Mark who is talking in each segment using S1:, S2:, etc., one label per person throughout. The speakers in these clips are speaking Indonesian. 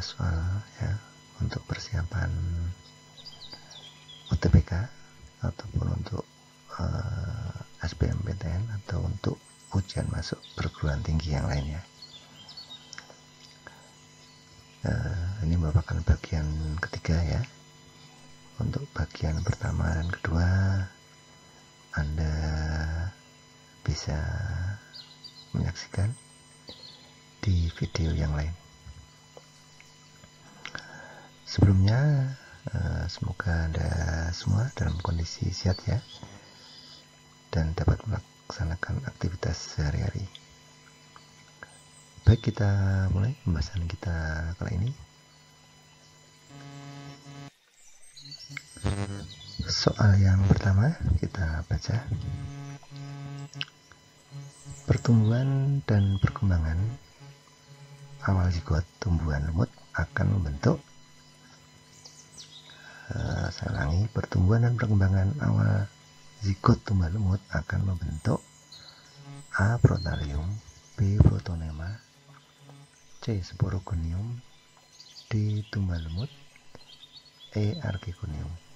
S1: soal ya untuk persiapan UTBK ataupun untuk uh, eh, SBMPTN atau untuk ujian masuk perguruan tinggi yang lainnya. Uh, ini merupakan bagian ketiga ya. Untuk bagian pertama dan kedua, Anda bisa menyaksikan di video yang lain. Sebelumnya, uh, semoga Anda semua dalam kondisi sehat ya dan dapat melaksanakan aktivitas sehari-hari. Baik, kita mulai pembahasan kita kali ini. Soal yang pertama kita baca. Pertumbuhan dan perkembangan awal zigot tumbuhan lumut akan membentuk uh, saya ulangi pertumbuhan dan perkembangan awal zigot tumbuh lemut akan membentuk A. Protalium B. Protonema C. Sporogonium D. Tumbuh lemut E. Archegonium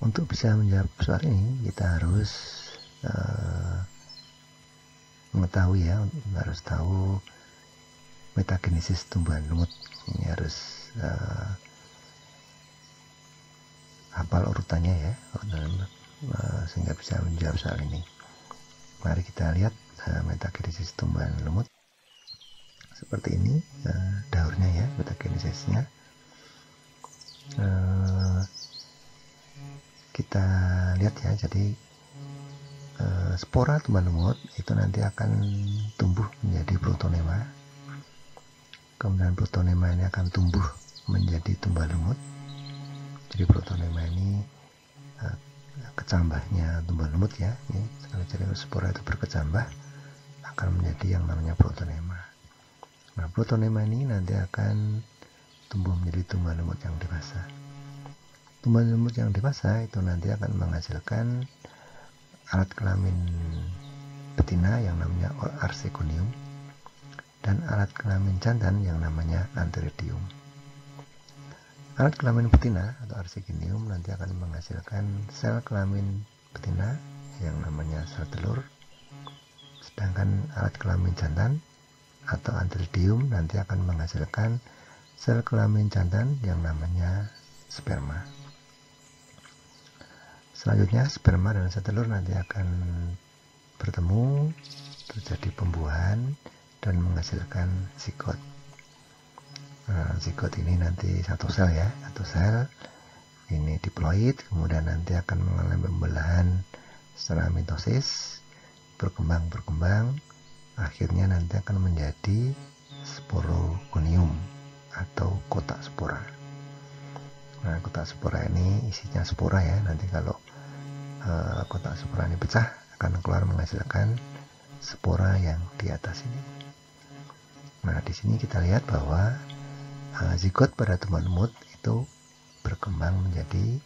S1: untuk bisa menjawab soal ini kita harus uh, mengetahui ya harus tahu metagenesis tumbuhan lumut ini harus uh, hafal urutannya ya uh, sehingga bisa menjawab soal ini. Mari kita lihat uh, metagenesis tumbuhan lumut. Seperti ini uh, daurnya ya metagenesisnya. Uh, kita lihat ya jadi spora tumbuhan lumut itu nanti akan tumbuh menjadi protonema. Kemudian protonema ini akan tumbuh menjadi tumbuhan lumut jadi protonema ini uh, kecambahnya tumbuhan lumut ya ini jadi spora itu berkecambah akan menjadi yang namanya protonema. Nah protonema ini nanti akan tumbuh menjadi tumbuhan lumut yang dewasa. Tumbuhan lumut yang dewasa itu nanti akan menghasilkan alat kelamin betina yang namanya arseconium dan alat kelamin jantan yang namanya antheridium Alat kelamin betina atau arsiginium nanti akan menghasilkan sel kelamin betina yang namanya sel telur. Sedangkan alat kelamin jantan atau antridium nanti akan menghasilkan sel kelamin jantan yang namanya sperma. Selanjutnya sperma dan sel telur nanti akan bertemu, terjadi pembuahan dan menghasilkan zigot. Nah, zigot ini nanti satu sel ya satu sel. Ini diploid kemudian nanti akan mengalami pembelahan setelah mitosis. Berkembang berkembang. Akhirnya nanti akan menjadi sporogonium atau kotak spora. Nah kotak spora ini isinya spora ya. Nanti kalau uh, kotak spora ini pecah akan keluar menghasilkan spora yang di atas ini. Nah di sini kita lihat bahwa zigot pada tumbuhan lumut itu berkembang menjadi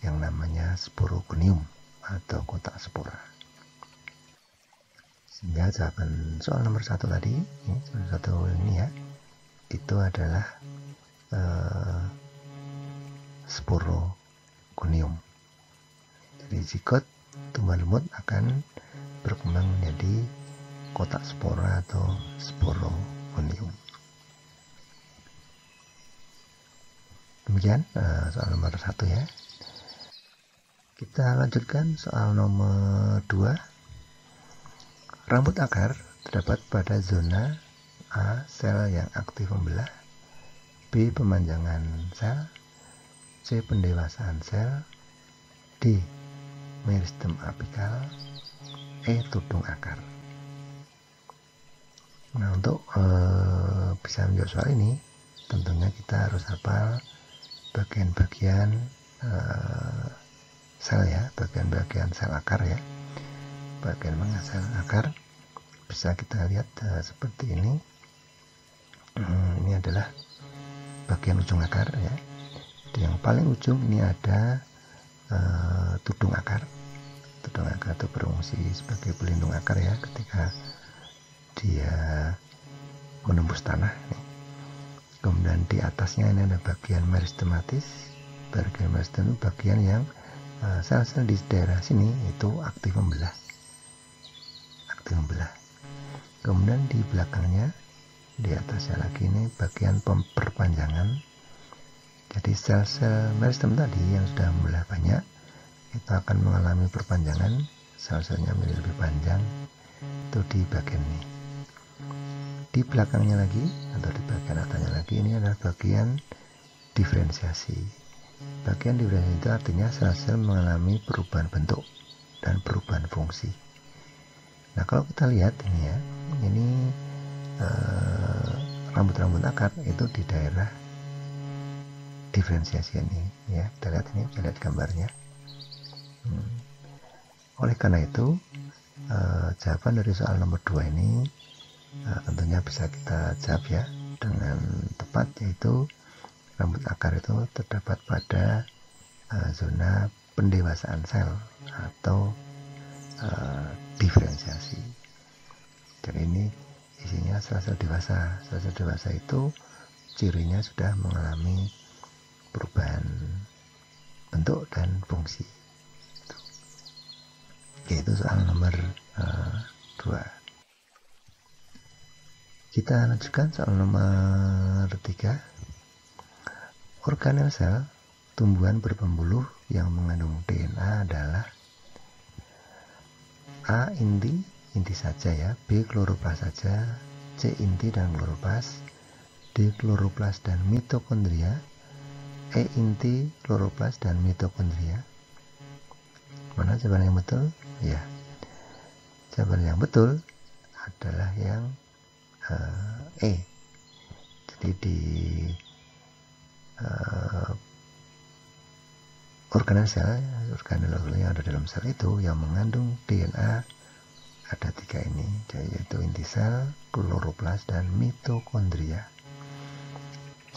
S1: yang namanya sporogonium atau kotak spora. Sehingga jawaban soal nomor satu tadi, ya, soal satu ini ya, itu adalah uh, sporogonium. Jadi zigot tumbuhan lumut akan berkembang menjadi kotak spora atau sporogonium. Demikian uh, soal nomor satu ya. Kita lanjutkan soal nomor dua. Rambut akar terdapat pada zona A. Sel yang aktif membelah B. Pemanjangan sel C. Pendewasaan sel D. Meristem apikal E. Tudung akar Nah untuk uh, bisa menjawab soal ini tentunya kita harus hafal bagian-bagian uh, sel ya bagian-bagian sel akar ya. Bagian sel akar? Bisa kita lihat uh, seperti ini. Hmm, ini adalah bagian ujung akar ya. Di yang paling ujung ini ada uh, tudung akar. Tudung akar itu berfungsi sebagai pelindung akar ya ketika dia menembus tanah nih. Kemudian di atasnya ini ada bagian meristematis. Bagian meristem bagian yang uh, sel-sel di daerah sini itu aktif membelah. Aktif membelah. Kemudian di belakangnya di atasnya lagi ini bagian perpanjangan jadi sel-sel meristem tadi yang sudah membelah banyak itu akan mengalami perpanjangan. Sel-selnya menjadi lebih panjang. Itu di bagian ini. Di belakangnya lagi atau di bagian atasnya ini adalah bagian diferensiasi. Bagian diferensiasi itu artinya sel-sel mengalami perubahan bentuk dan perubahan fungsi. Nah kalau kita lihat ini ya ini eh, rambut-rambut eh, akar itu di daerah diferensiasi ini ya. Kita lihat ini kita lihat gambarnya. Hmm. Oleh karena itu, uh, jawaban dari soal nomor 2 ini uh, tentunya bisa kita jawab ya dengan tepat yaitu rambut akar itu terdapat pada uh, zona pendewasaan sel atau uh, diferensiasi. Dan ini isinya sel-sel dewasa. Sel-sel dewasa itu cirinya sudah mengalami perubahan bentuk dan fungsi yaitu soal nomor uh, eh, 2 kita lanjutkan soal nomor 3 organel sel tumbuhan berpembuluh yang mengandung DNA adalah A inti inti saja ya B kloroplas saja C inti dan kloroplas D kloroplas dan mitokondria E inti kloroplas dan mitokondria. Mana jawaban yang betul? Ya. Jawaban yang betul adalah yang uh, E jadi di uh, organel sel organel yang ada dalam sel itu yang mengandung DNA ada tiga ini yaitu inti sel, kloroplas dan mitokondria.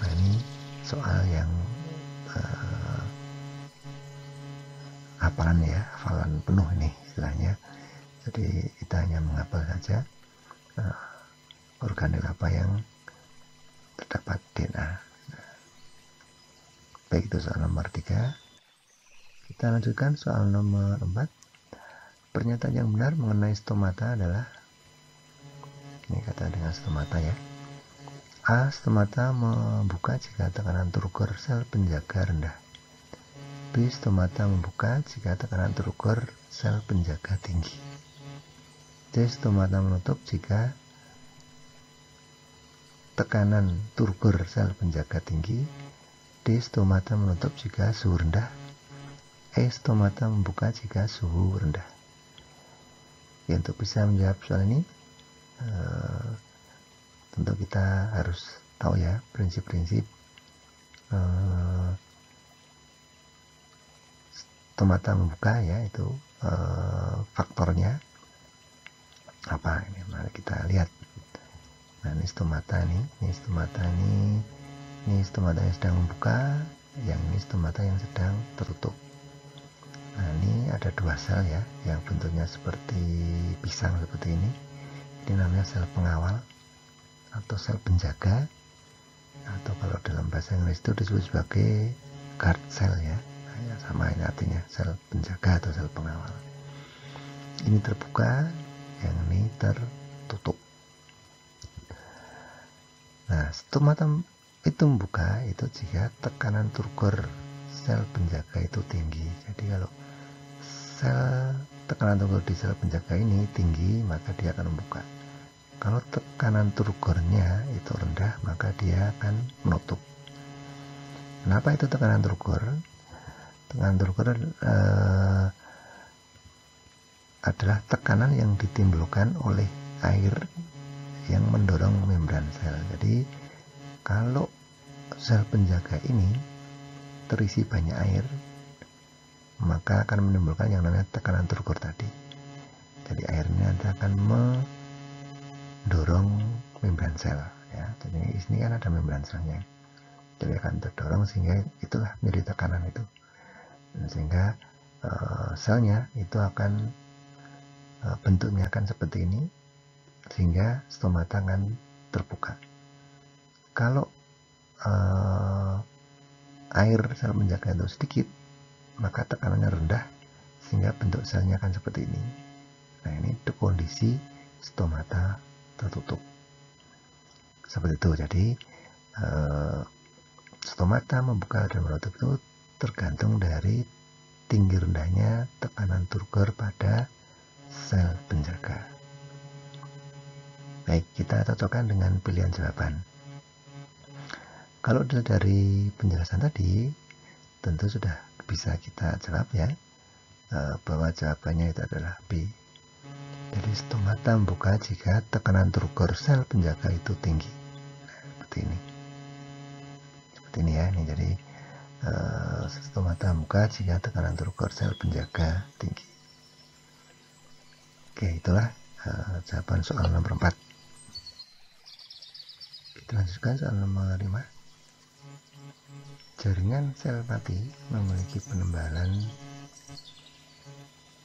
S1: Nah ini soal yang uh, hafalan ya hafalan penuh ini istilahnya. Jadi kita hanya menghafal saja. Uh, organel apa yang terdapat DNA baik itu soal nomor 3 kita lanjutkan soal nomor 4 pernyataan yang benar mengenai stomata adalah ini kata dengan stomata ya A. Stomata membuka jika tekanan turgor sel penjaga rendah B. Stomata membuka jika tekanan terukur sel penjaga tinggi. C. Stomata menutup jika tekanan turgor sel penjaga tinggi. D. Stomata menutup jika suhu rendah. E. Stomata membuka jika suhu rendah. Ya, untuk bisa menjawab soal ini, uh, tentu kita harus tahu ya prinsip-prinsip uh, stomata membuka ya itu uh, faktornya apa ini mari kita lihat nah ini stomata nih ini stomata ini ini stomata yang sedang membuka yang ini stomata yang sedang tertutup. Nah ini ada dua sel ya yang bentuknya seperti pisang seperti ini. Ini namanya sel pengawal atau sel penjaga atau kalau dalam bahasa Inggris itu disebut sebagai guard cell ya. Ya sama ini artinya sel penjaga atau sel pengawal. Ini terbuka yang ini tertutup nah stomata itu membuka itu jika tekanan turgor sel penjaga itu tinggi. Jadi kalau sel tekanan turgor di sel penjaga ini tinggi maka dia akan membuka. Kalau tekanan turgornya itu rendah maka dia akan menutup. Kenapa itu tekanan turgor Tekanan turgor uh, adalah tekanan yang ditimbulkan oleh air yang mendorong membran sel. Jadi kalau sel penjaga ini terisi banyak air, maka akan menimbulkan yang namanya tekanan turgor tadi. Jadi airnya nanti akan mendorong membran sel ya. Jadi ini kan ada membran selnya. Jadi akan terdorong sehingga itulah menjadi tekanan itu. Dan sehingga uh, selnya itu akan uh, bentuknya akan seperti ini sehingga stomata akan terbuka. Kalau uh, air sel menjaga itu sedikit maka tekanannya rendah sehingga bentuk selnya akan seperti ini. Nah ini kondisi stomata tertutup. Seperti itu. Jadi uh, stomata membuka dan menutup itu tergantung dari tinggi rendahnya tekanan turgor pada sel penjaga baik kita cocokkan dengan pilihan jawaban. Kalau dari penjelasan tadi tentu sudah bisa kita jawab ya eh, bahwa jawabannya itu adalah B. Jadi stomata membuka jika tekanan turgor sel penjaga itu tinggi. Seperti ini. Seperti ini ya ini jadi uh, stomata membuka jika tekanan turgor sel penjaga tinggi. Oke itulah uh, jawaban soal nomor 4 kita lanjutkan soal nomor 5 Jaringan sel mati memiliki penebalan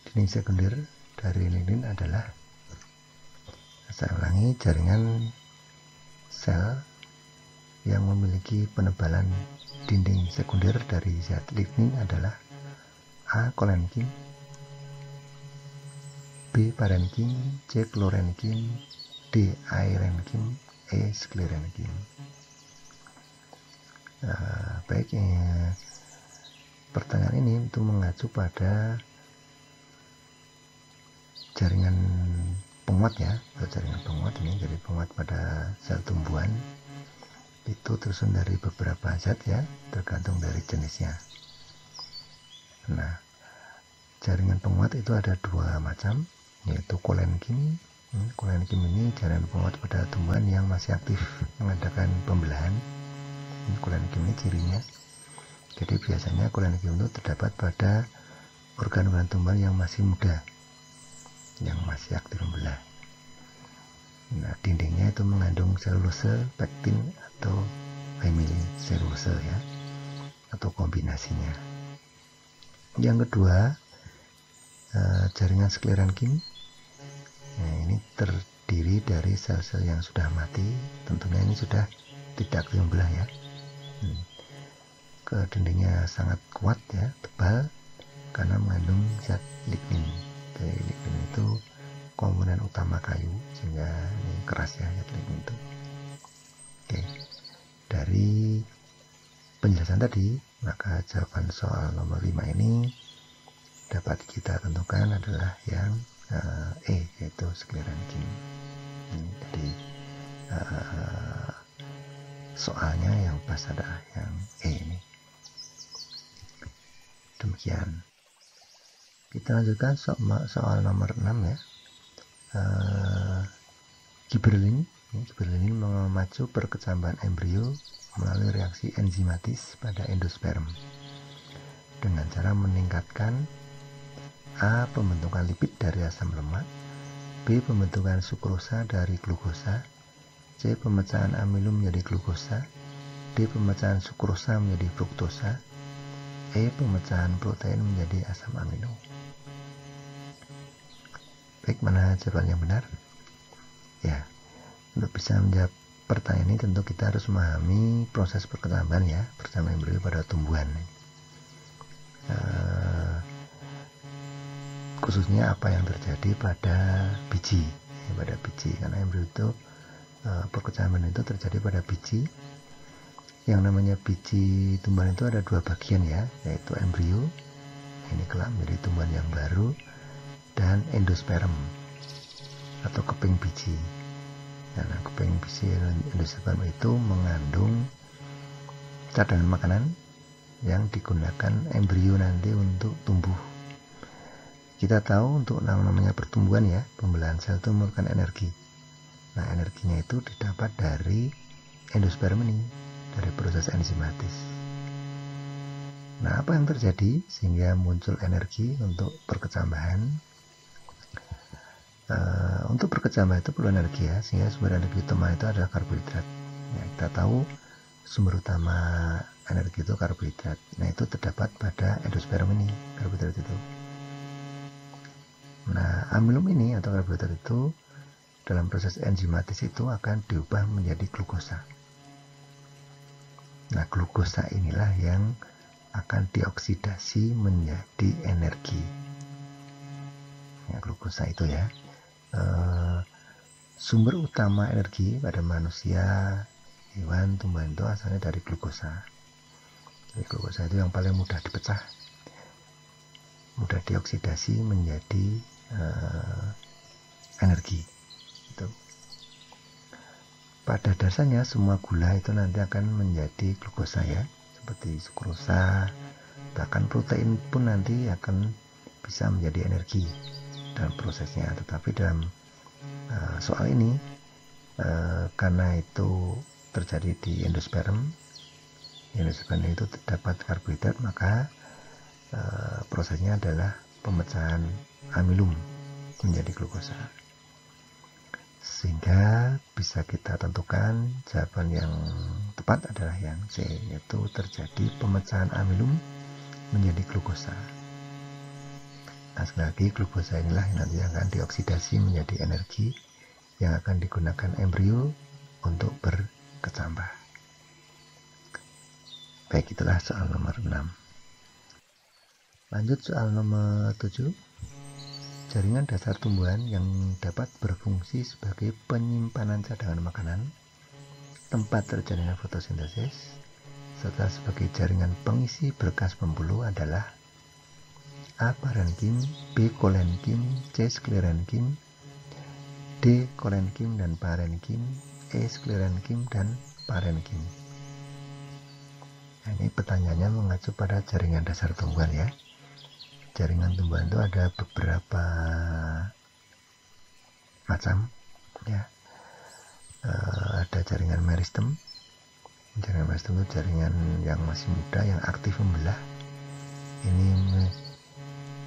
S1: dinding sekunder dari lilin adalah saya ulangi jaringan sel yang memiliki penebalan dinding sekunder dari zat lignin adalah A. Kolenkin B. Parenkin C. Klorenkin D. Airenkin E. Sklerenkin Nah, baik ya, pertanyaan ini itu mengacu pada jaringan penguat ya. Jaringan penguat ini jadi penguat pada sel tumbuhan. Itu tersusun dari beberapa zat ya tergantung dari jenisnya. Nah jaringan penguat itu ada dua macam yaitu kolenkin hmm, kolenkin ini jaringan penguat pada tumbuhan yang masih aktif mengadakan pembelahan. Kolenkim ini cirinya. Jadi biasanya kolenkim itu terdapat pada organ-organ tumbuhan yang masih muda yang masih aktif membelah nah dindingnya itu mengandung selulose, pektin atau hemiselulose ya atau kombinasinya. Yang kedua eh, jaringan sklerenkim nah ini terdiri dari sel-sel yang sudah mati. Tentunya ini sudah tidak membelah ya. Hmm. ke dindingnya sangat kuat ya tebal karena mengandung zat lignin. Dari lignin itu komponen utama kayu sehingga ini keras ya zat lignin itu. Oke. Dari penjelasan tadi maka jawaban soal nomor 5 ini dapat kita tentukan adalah yang uh, E yaitu sklerankin hmm, jadi uh, soalnya yang pas adalah yang E ini. Demikian. Kita lanjutkan so soal nomor 6 ya. Uh, Giberlin Giberlin memacu perkecambahan embrio melalui reaksi enzimatis pada endosperm dengan cara meningkatkan A. Pembentukan lipid dari asam lemak B. Pembentukan sukrosa dari glukosa C. Pemecahan amilum menjadi glukosa D. Pemecahan sukrosa menjadi fruktosa E. Pemecahan protein menjadi asam amino Baik, mana jawaban yang benar? Ya, untuk bisa menjawab pertanyaan ini tentu kita harus memahami proses perkembangan ya bersama embrio pada tumbuhan uh, khususnya apa yang terjadi pada biji ya, pada biji. Karena embrio itu uh, perkecaman itu terjadi pada biji. Yang namanya biji tumbuhan itu ada dua bagian ya yaitu embrio ini kelak menjadi tumbuhan yang baru dan endosperm atau keping biji. Karena keping biji endosperm itu mengandung cadangan makanan yang digunakan embrio nanti untuk tumbuh kita tahu untuk namanya pertumbuhan ya pembelahan sel itu memerlukan energi Nah, energinya itu didapat dari endosperm ini, dari proses enzimatis. Nah, apa yang terjadi sehingga muncul energi untuk perkecambahan? Uh, untuk perkecambahan itu perlu energi ya, sehingga sumber energi utama itu adalah karbohidrat. Ya, kita tahu sumber utama energi itu karbohidrat. Nah, itu terdapat pada endosperm ini, karbohidrat itu. Nah, amilum ini atau karbohidrat itu dalam proses enzimatis itu akan diubah menjadi glukosa. Nah, glukosa inilah yang akan dioksidasi menjadi energi. Ya, glukosa itu ya. E, sumber utama energi pada manusia, hewan, tumbuhan itu asalnya dari glukosa. Jadi glukosa itu yang paling mudah dipecah, mudah dioksidasi menjadi e, energi. Itu. Pada dasarnya semua gula itu nanti akan menjadi glukosa ya seperti sukrosa bahkan protein pun nanti akan bisa menjadi energi dalam prosesnya tetapi dalam uh, soal ini uh, karena itu terjadi di endosperm endosperm itu terdapat karbohidrat maka uh, prosesnya adalah pemecahan amilum menjadi glukosa. Sehingga bisa kita tentukan jawaban yang tepat adalah yang C yaitu terjadi pemecahan amilum menjadi glukosa. Nah sekali lagi glukosa inilah yang nanti akan dioksidasi menjadi energi yang akan digunakan embrio untuk berkecambah. Baik itulah soal nomor 6 lanjut soal nomor 7 Jaringan dasar tumbuhan yang dapat berfungsi sebagai penyimpanan cadangan makanan, tempat terjadinya fotosintesis, serta sebagai jaringan pengisi berkas pembuluh adalah A. Parenkim, B. Kolenkim, C. Sklerenkim, D. Kolenkim dan parenkim, E. Sklerenkim dan parenkim. Nah, ini pertanyaannya mengacu pada jaringan dasar tumbuhan ya jaringan tumbuhan itu ada beberapa macam ya. E, ada jaringan meristem. Jaringan meristem itu jaringan yang masih muda yang aktif membelah. Ini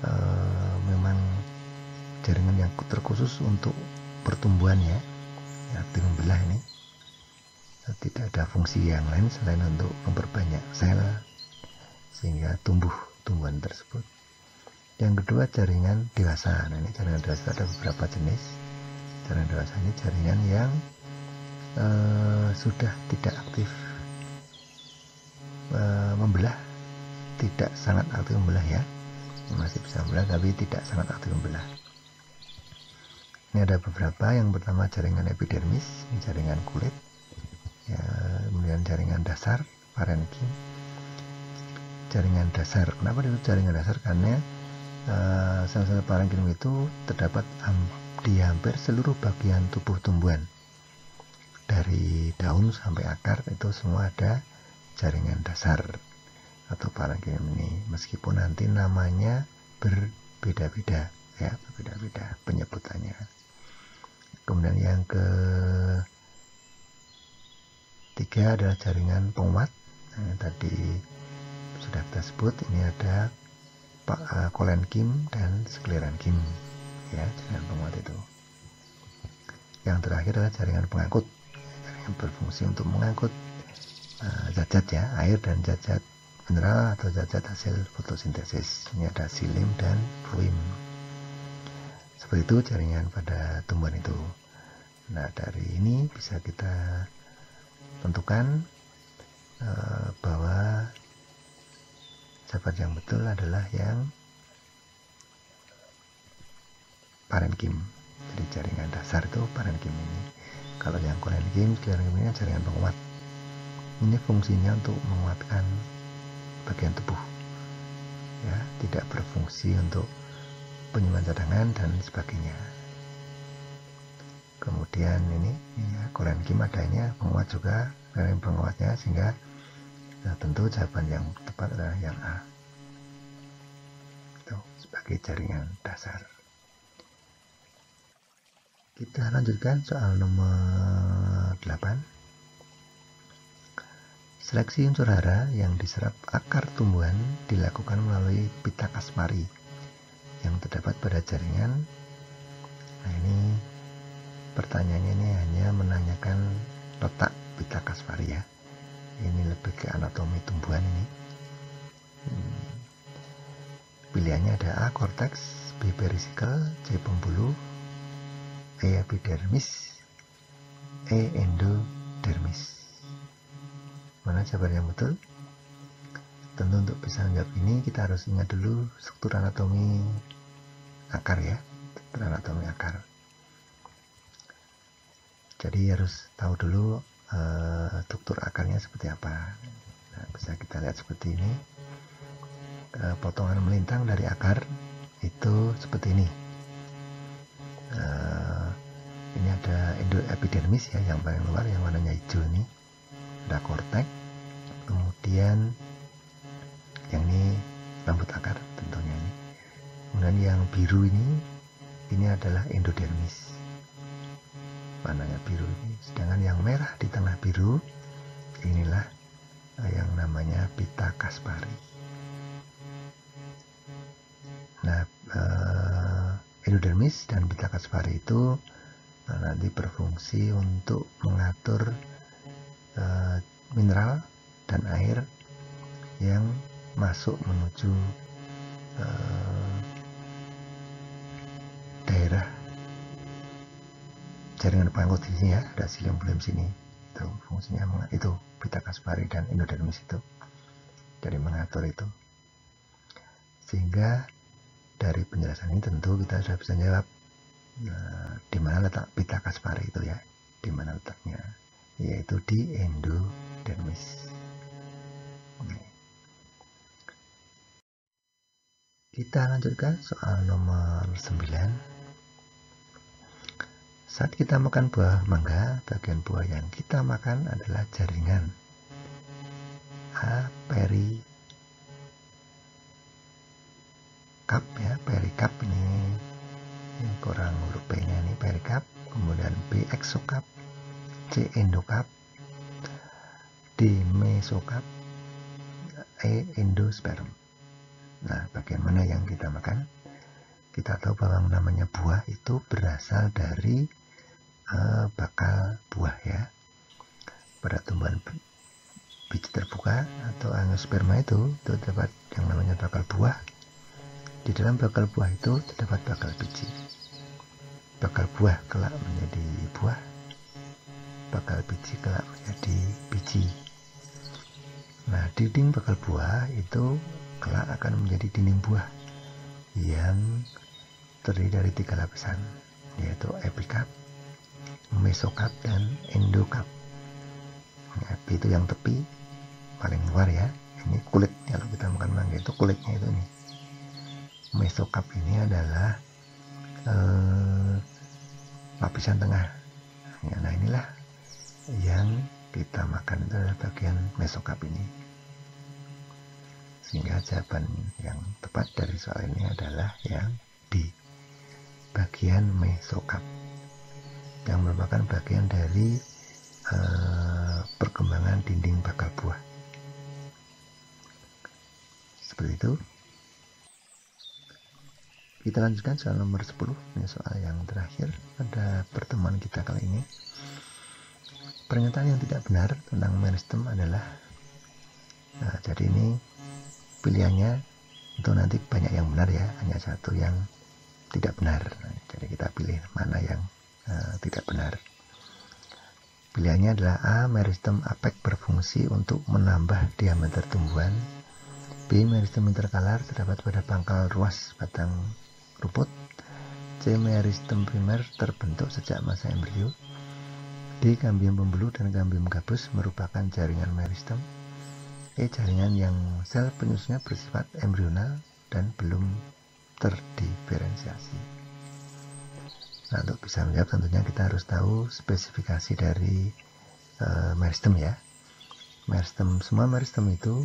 S1: e, memang jaringan yang terkhusus untuk pertumbuhan ya. Aktif membelah ini. Tidak ada fungsi yang lain selain untuk memperbanyak sel sehingga tumbuh tumbuhan tersebut yang kedua jaringan dewasa nah ini jaringan dewasa ada beberapa jenis. Jaringan dewasa ini jaringan yang uh, sudah tidak aktif uh, membelah. Tidak sangat aktif membelah ya. Masih bisa membelah tapi tidak sangat aktif membelah. Ini ada beberapa. Yang pertama jaringan epidermis. Ini jaringan kulit. Ya, kemudian jaringan dasar parenkim. Jaringan dasar. Kenapa itu jaringan dasar? Karena Eh, sel-sel parenkim itu terdapat di hampir seluruh bagian tubuh tumbuhan. Dari daun sampai akar itu semua ada jaringan dasar atau parenkim ini. Meskipun nanti namanya berbeda-beda ya berbeda-beda penyebutannya. Kemudian yang ke tiga adalah jaringan penguat. Nah, tadi sudah kita sebut ini ada uh, kolenkim dan sklerenkim ya jaringan penguat itu. Yang terakhir adalah jaringan pengangkut. Yang berfungsi untuk mengangkut uh, zat-zat ya air dan zat-zat mineral atau zat-zat hasil fotosintesis ini ada silim dan fluim seperti itu jaringan pada tumbuhan itu. Nah dari ini bisa kita tentukan uh, bahwa Jawaban yang betul adalah yang parenkim. Jadi jaringan dasar itu parenkim ini. Kalau yang kolenkim, jaringan ini jaringan penguat. Ini fungsinya untuk menguatkan bagian tubuh. Ya, tidak berfungsi untuk penyimpan cadangan dan sebagainya. Kemudian ini ya, kolenkim adanya penguat juga, jaringan penguatnya sehingga Nah, tentu jawaban yang tepat adalah yang A. Itu sebagai jaringan dasar. Kita lanjutkan soal nomor 8. Seleksi unsur hara yang diserap akar tumbuhan dilakukan melalui pita kaspari yang terdapat pada jaringan. Nah ini pertanyaannya ini hanya menanyakan letak pita kaspari ya. Ini lebih ke anatomi tumbuhan ini. Hmm. Pilihannya ada A. Cortex, B. Perisikal, C. Pembuluh, E. Epidermis, E. Endodermis. Mana jawaban yang betul? Tentu untuk bisa menjawab ini kita harus ingat dulu struktur anatomi akar ya, struktur anatomi akar. Jadi harus tahu dulu uh, struktur akarnya seperti apa. Nah, bisa kita lihat seperti ini. Uh, potongan melintang dari akar itu seperti ini. Uh, ini ada endoepidermis ya yang paling luar yang warnanya hijau ini ada kortek kemudian yang ini rambut akar tentunya ini kemudian yang biru ini ini adalah endodermis warnanya biru ini. Sedangkan yang merah di tengah biru inilah eh, yang namanya pita kaspari. Nah eh, endodermis dan pita kaspari itu eh, nanti berfungsi untuk mengatur uh, mineral dan air yang masuk menuju uh, daerah jaringan pengangkut di sini ya. Ada silim bulim sini. Itu fungsinya itu pita kaspari dan endodermis itu. Dari mengatur itu. Sehingga dari penjelasan ini tentu kita sudah bisa jawab nah, di mana letak pita kaspari itu ya. Di mana letaknya? Yaitu di endodermis. Kita lanjutkan soal nomor 9. Saat kita makan buah mangga, bagian buah yang kita makan adalah jaringan. A. Peri cup ya, perikap ini, ini kurang huruf P-nya perikap, kemudian B exocap, C. Endokap D. Mesokap E. Endosperm Nah, bagaimana yang kita makan? Kita tahu bahwa namanya buah itu berasal dari uh, bakal buah ya. Pada tumbuhan biji terbuka atau angiosperma itu terdapat yang namanya bakal buah. Di dalam bakal buah itu terdapat bakal biji. Bakal buah kelak menjadi buah bakal biji kelak menjadi biji. Nah, dinding bakal buah itu kelak akan menjadi dinding buah yang terdiri dari tiga lapisan, yaitu epikap, mesokap, dan endokap. Epi itu yang tepi, paling luar ya. Ini kulit, kalau kita makan mangga itu kulitnya itu nih. Mesokap ini adalah eh, lapisan tengah. Ya, nah inilah yang kita makan itu adalah bagian mesokap ini sehingga jawaban yang tepat dari soal ini adalah yang di bagian mesokap yang merupakan bagian dari uh, perkembangan dinding bakal buah. Seperti itu. Kita lanjutkan soal nomor 10 ini soal yang terakhir. Pada pertemuan kita kali ini. Pernyataan yang tidak benar tentang meristem adalah nah, jadi ini pilihannya itu nanti banyak yang benar ya, hanya satu yang tidak benar. Nah, jadi kita pilih mana yang tidak benar. Pilihannya adalah A. Meristem apek berfungsi untuk menambah diameter tumbuhan. B. Meristem interkalar terdapat pada pangkal ruas batang rumput. C. Meristem primer terbentuk sejak masa embrio. D. Kambium pembuluh dan kambium gabus merupakan jaringan meristem. E. Jaringan yang sel penyusunnya bersifat embrional dan belum terdiferensiasi. Nah, untuk bisa menjawab tentunya kita harus tahu spesifikasi dari uh, meristem ya. Meristem semua meristem itu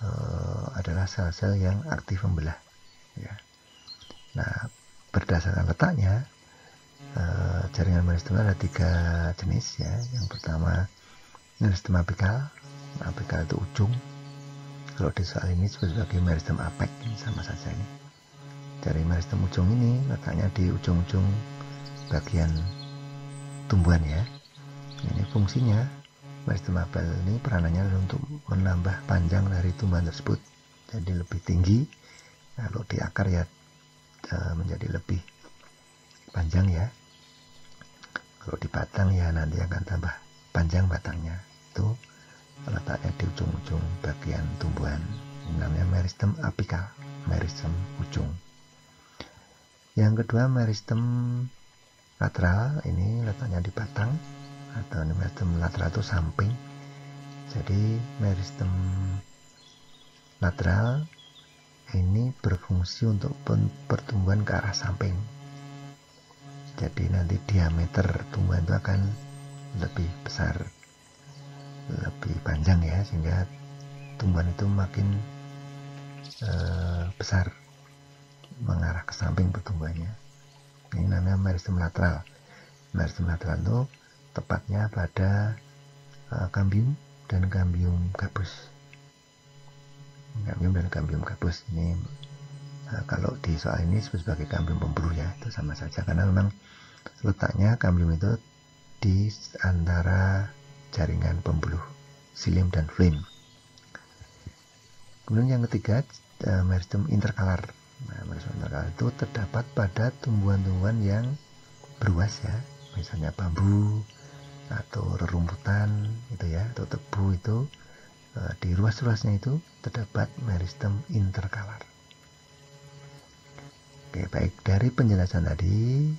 S1: uh, adalah sel-sel yang aktif membelah. Ya. Nah, berdasarkan letaknya uh, jaringan meristem ada tiga jenis ya. Yang pertama meristem apikal, apikal itu ujung kalau di soal ini sebagai meristem apek sama saja ini dari meristem ujung ini letaknya di ujung-ujung bagian tumbuhan ya. Ini fungsinya meristem apel ini peranannya untuk menambah panjang dari tumbuhan tersebut jadi lebih tinggi. Kalau di akar ya e, menjadi lebih panjang ya. Kalau di batang ya nanti akan tambah panjang batangnya. Itu letaknya di ujung-ujung bagian tumbuhan. Ini namanya meristem apikal meristem ujung. Yang kedua meristem lateral ini letaknya di batang atau ini meristem lateral itu samping. Jadi meristem lateral ini berfungsi untuk pertumbuhan ke arah samping. Jadi nanti diameter tumbuhan itu akan lebih besar lebih panjang ya sehingga tumbuhan itu makin uh, besar mengarah ke samping pertumbuhannya ini namanya meristem lateral meristem lateral itu tepatnya pada kambium dan kambium gabus kambium dan kambium gabus ini uh, kalau di soal ini sebagai kambium pembuluh ya itu sama saja karena memang letaknya kambium itu di antara jaringan pembuluh silim dan flame. Kemudian yang ketiga, uh, meristem interkalar. Nah, interkalar itu terdapat pada tumbuhan-tumbuhan yang beruas ya, misalnya bambu atau rerumputan itu ya, atau tebu itu uh, di ruas-ruasnya itu terdapat meristem interkalar. Oke, baik. Dari penjelasan tadi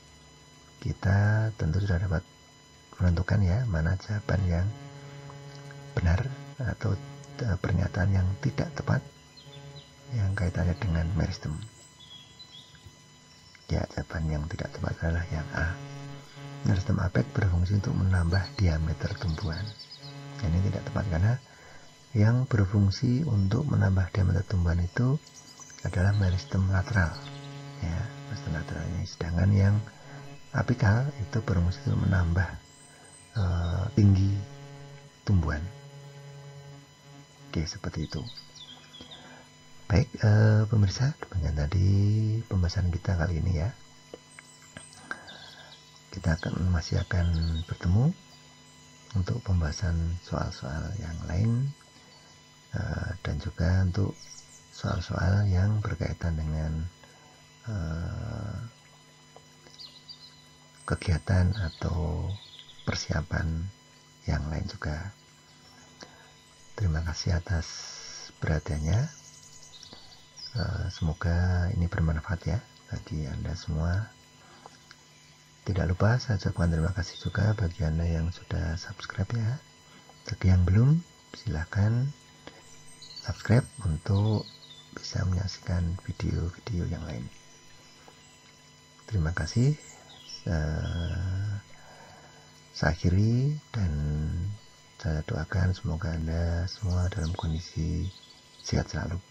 S1: kita tentu sudah dapat menentukan ya mana jawaban yang benar atau e, pernyataan yang tidak tepat yang kaitannya dengan meristem. Ya, jawaban yang tidak tepat adalah yang A. Meristem apek berfungsi untuk menambah diameter tumbuhan. Ini tidak tepat karena yang berfungsi untuk menambah diameter tumbuhan itu adalah meristem lateral. Ya, meristem lateral ini. Sedangkan yang apikal itu berfungsi untuk menambah uh, tinggi tumbuhan. Oke, seperti itu. Baik, uh, pemirsa, demikian tadi pembahasan kita kali ini ya. Kita akan masih akan bertemu untuk pembahasan soal-soal yang lain uh, dan juga untuk soal-soal yang berkaitan dengan uh, kegiatan atau persiapan yang lain juga. Terima kasih atas perhatiannya. Eh, semoga ini bermanfaat ya bagi Anda semua. Tidak lupa saya ucapkan terima kasih juga bagi Anda yang sudah subscribe ya. Bagi yang belum, silahkan subscribe untuk bisa menyaksikan video-video yang lain. Terima kasih. Uh, saya akhiri dan saya doakan semoga Anda semua dalam kondisi sehat selalu.